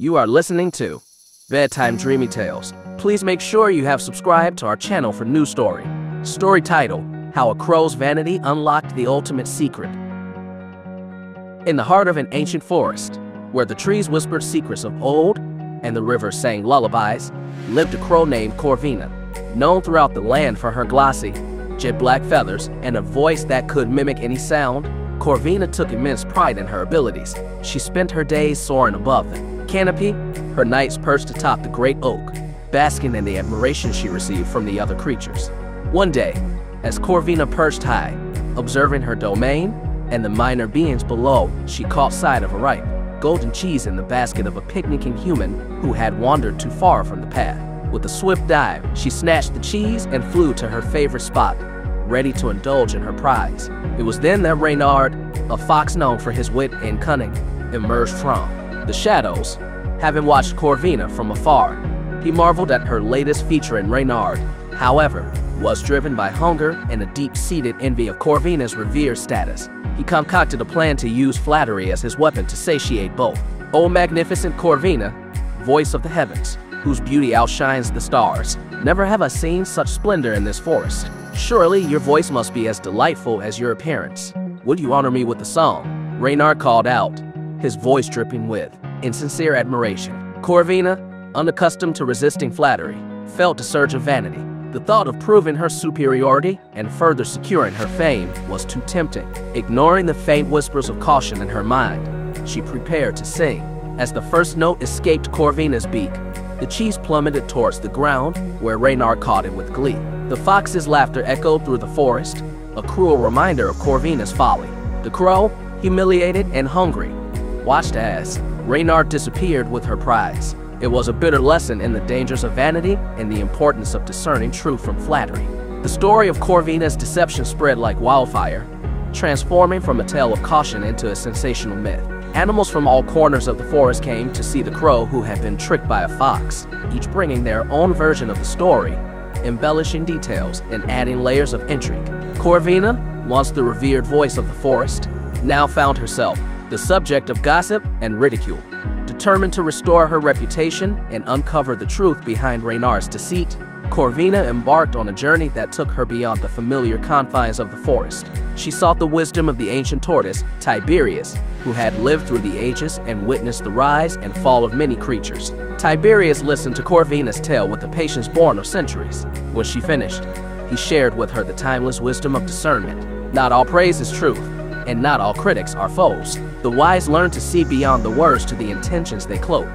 You are listening to Bedtime Dreamy Tales. Please make sure you have subscribed to our channel for new story. Story title How a Crow's Vanity Unlocked the Ultimate Secret. In the heart of an ancient forest, where the trees whispered secrets of old and the rivers sang lullabies, lived a crow named Corvina, known throughout the land for her glossy, jet black feathers and a voice that could mimic any sound. Corvina took immense pride in her abilities. She spent her days soaring above the canopy, her nights perched atop the great oak, basking in the admiration she received from the other creatures. One day, as Corvina perched high, observing her domain and the minor beings below, she caught sight of a ripe, golden cheese in the basket of a picnicking human who had wandered too far from the path. With a swift dive, she snatched the cheese and flew to her favorite spot, ready to indulge in her prize. It was then that Reynard, a fox known for his wit and cunning, emerged from the shadows. Having watched Corvina from afar, he marveled at her latest feature in Reynard, however, was driven by hunger and a deep-seated envy of Corvina's revered status. He concocted a plan to use flattery as his weapon to satiate both. O magnificent Corvina, voice of the heavens, whose beauty outshines the stars, never have I seen such splendor in this forest. Surely your voice must be as delightful as your appearance. Would you honor me with a song? Reynard called out, his voice dripping with insincere admiration. Corvina, unaccustomed to resisting flattery, felt a surge of vanity. The thought of proving her superiority and further securing her fame was too tempting. Ignoring the faint whispers of caution in her mind, she prepared to sing. As the first note escaped Corvina's beak, the cheese plummeted towards the ground, where Reynard caught it with glee. The fox's laughter echoed through the forest, a cruel reminder of Corvina's folly. The crow, humiliated and hungry, watched as Reynard disappeared with her prize. It was a bitter lesson in the dangers of vanity and the importance of discerning truth from flattery. The story of Corvina's deception spread like wildfire, transforming from a tale of caution into a sensational myth. Animals from all corners of the forest came to see the crow who had been tricked by a fox, each bringing their own version of the story, embellishing details and adding layers of intrigue. Corvina, once the revered voice of the forest, now found herself the subject of gossip and ridicule. Determined to restore her reputation and uncover the truth behind Reynard's deceit, Corvina embarked on a journey that took her beyond the familiar confines of the forest. She sought the wisdom of the ancient tortoise, Tiberius, who had lived through the ages and witnessed the rise and fall of many creatures. Tiberius listened to Corvina's tale with the patience born of centuries. When she finished, he shared with her the timeless wisdom of discernment. Not all praise is truth, and not all critics are foes. The wise learn to see beyond the words to the intentions they cloak.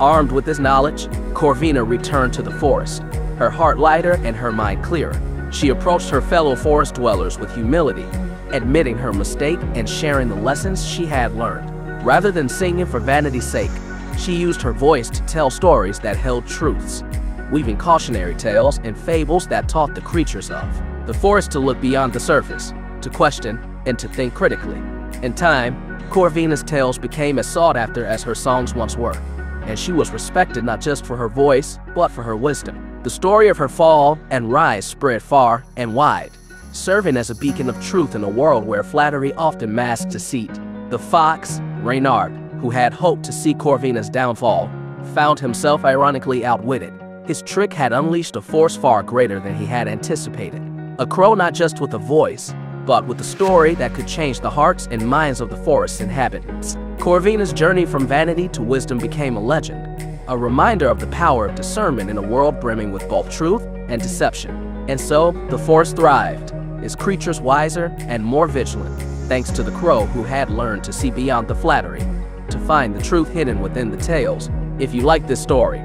Armed with this knowledge, Corvina returned to the forest, her heart lighter and her mind clearer. She approached her fellow forest dwellers with humility, admitting her mistake and sharing the lessons she had learned. Rather than singing for vanity's sake, she used her voice to tell stories that held truths, weaving cautionary tales and fables that taught the creatures of the forest to look beyond the surface, to question, and to think critically. In time, Corvina's tales became as sought after as her songs once were, and she was respected not just for her voice, but for her wisdom. The story of her fall and rise spread far and wide, serving as a beacon of truth in a world where flattery often masked deceit. The fox, Reynard, who had hoped to see Corvina's downfall, found himself ironically outwitted. His trick had unleashed a force far greater than he had anticipated. A crow not just with a voice, but with a story that could change the hearts and minds of the forest's inhabitants. Corvina's journey from vanity to wisdom became a legend, a reminder of the power of discernment in a world brimming with both truth and deception. And so, the forest thrived, its creatures wiser and more vigilant, thanks to the crow who had learned to see beyond the flattery, to find the truth hidden within the tales. If you like this story,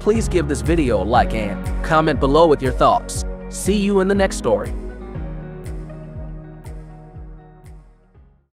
please give this video a like and comment below with your thoughts. See you in the next story.